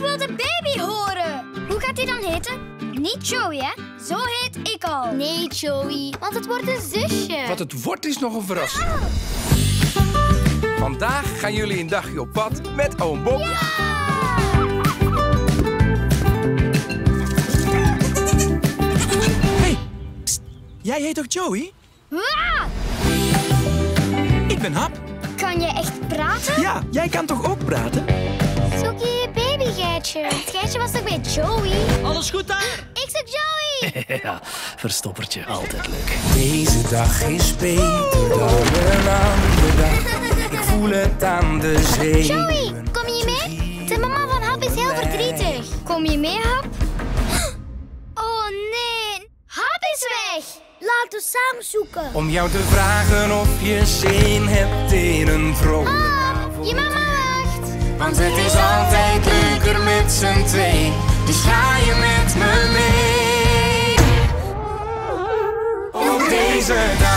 wil de baby horen. Hoe gaat hij dan heten? Niet Joey, hè? Zo heet ik al. Nee, Joey, want het wordt een zusje. Wat het wordt is nog een verrassing. Vandaag gaan jullie een dagje op pad met oom Bob. Hey, pst, jij heet toch Joey? Waa! Ik ben Hap. Kan je echt praten? Ja, jij kan toch ook praten? Het geitje was toch bij Joey? Alles goed daar? Ik zoek Joey! Ja, verstoppertje. Altijd leuk. Deze dag is beter dan een andere dag. Ik voel het aan de zee. Joey, kom je mee? De mama van Hap is heel verdrietig. Kom je mee, Hap? Oh nee, Hap is weg. Laten we samen zoeken. Om jou te vragen of je zin hebt in een vrolijk Hap, je mama wacht. Want het is altijd z'n twee. Dus ga je met me mee. Op deze dag